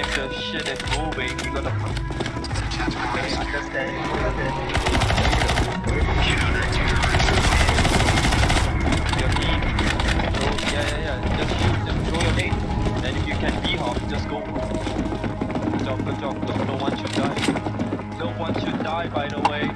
if the shit is moving, you gotta okay, understand. Your heat. Yeah, yeah, yeah. Just shoot, just throw your nade. And if you can B-hop, just go. Job, good job. No, no one should die. No one should die, by the way.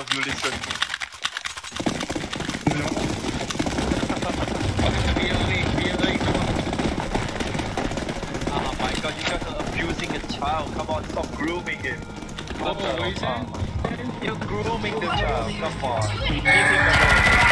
This is because you listen. Oh my god, you guys are abusing a child. Come on, stop grooming him. What the Oh, is? You're grooming the child. Come on.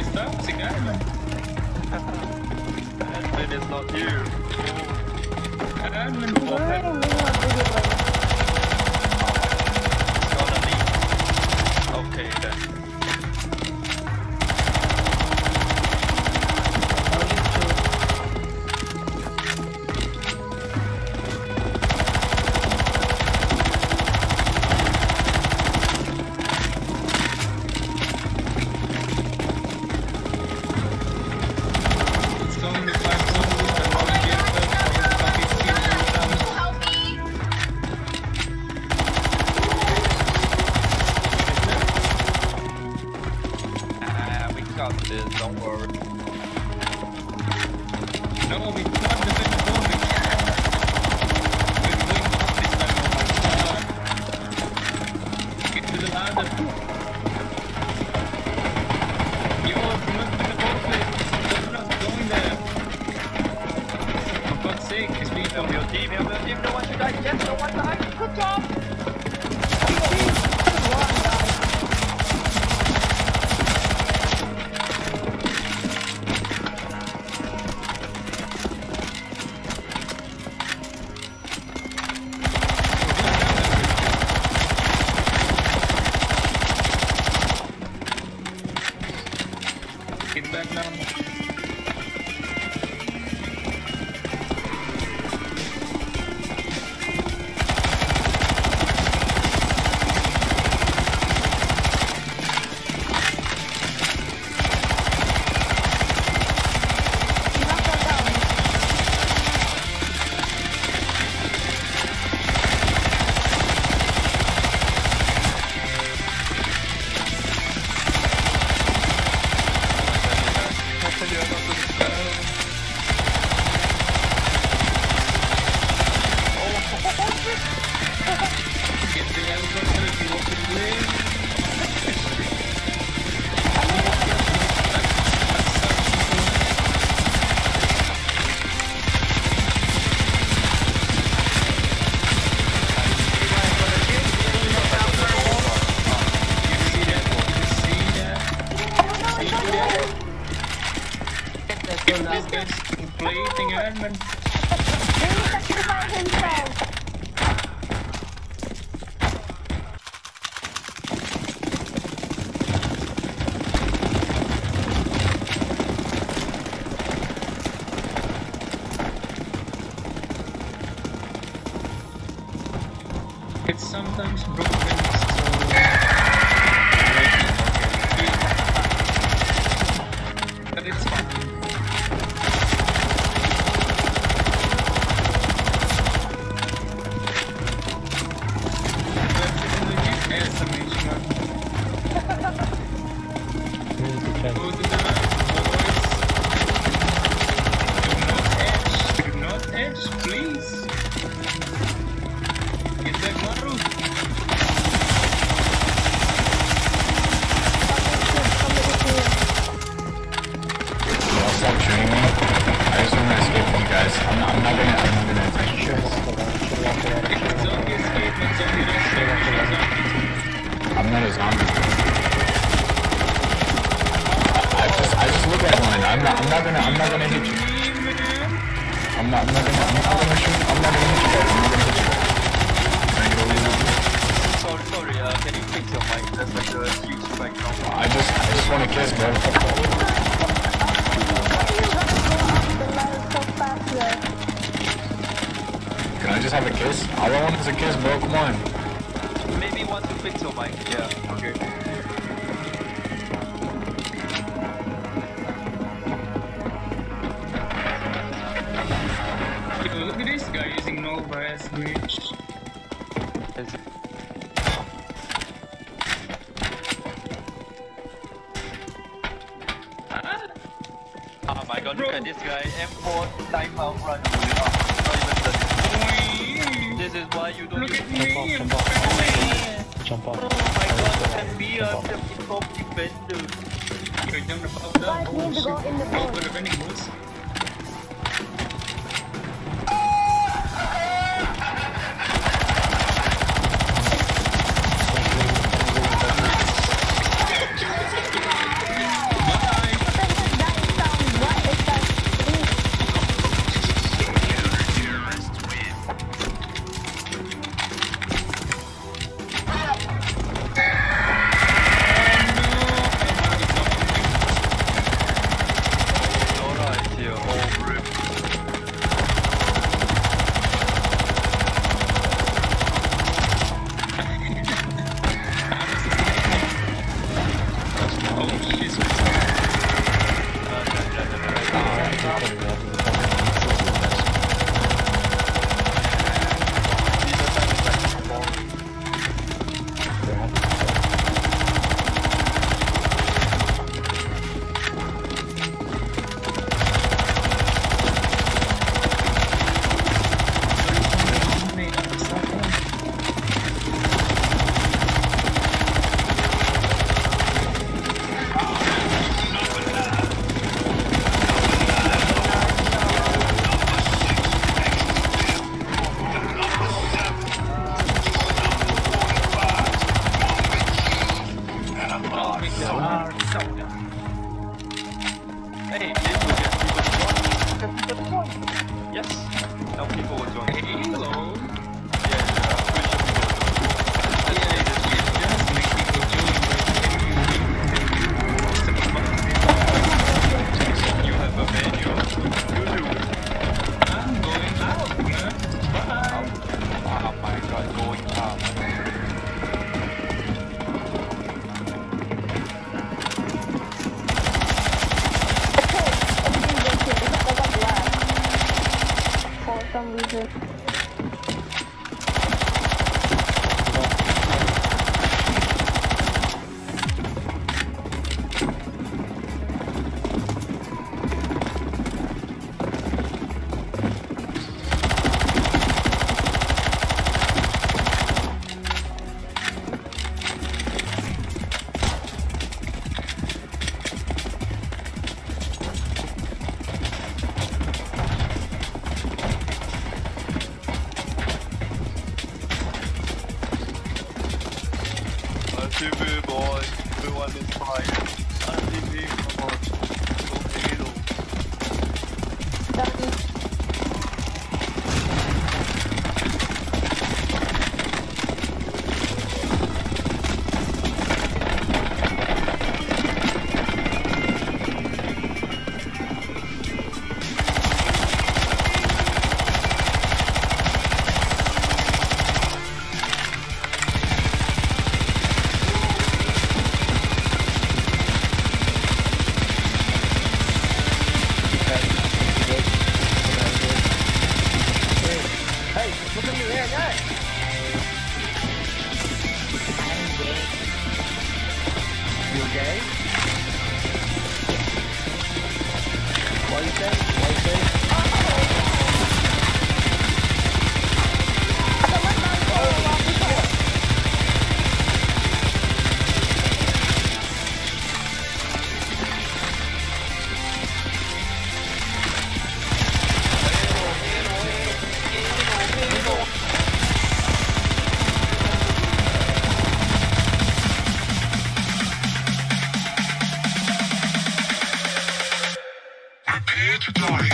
Esse guy está? Esse guy, mano? Admin is not here. Caralho, got this. Don't worry. No, we defend the building. We're. Get to the ladder. Yo, remember the building. Stop us going there. For God's sake, these people. Team. Your team. No one die. Yes, no one died. Good job. Get back now. I'm not, I'm not gonna, I'm not gonna hit you. I'm not, I'm not gonna, I'm not gonna shoot. I'm not gonna hit you guys. I'm not gonna hit you guys. Can I get over here? Sorry, sorry, uh, can you fix your mic? There's like a huge background. I just, I just want to kiss, bro. Can I just have a kiss? All I want is a kiss, bro. Come on. Maybe want to fix your mic, yeah. Okay. This guy using Nova as bridge. Ah, Oh my god, Bro. look at this guy. M4 time out run. Not even the- boy. This is why you don't Look use at me, I'm Jump off. Oh my god, can be a the top defender. You're down about that. Guys Oh need to go shit. in the Oh, boat. but the vending was. Dora some reason. die.